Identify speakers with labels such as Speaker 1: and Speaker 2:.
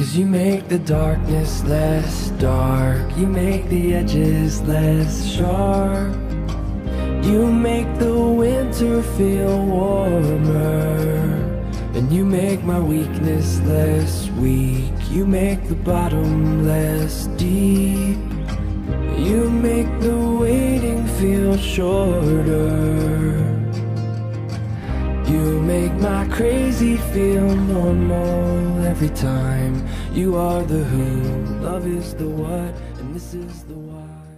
Speaker 1: Cause you make the darkness less dark. You make the edges less sharp. You make the winter feel warmer. And you make my weakness less weak. You make the bottom less deep. You make the waiting feel shorter. You make my crazy feel normal every time. You are the who, love is the what, and this is the why.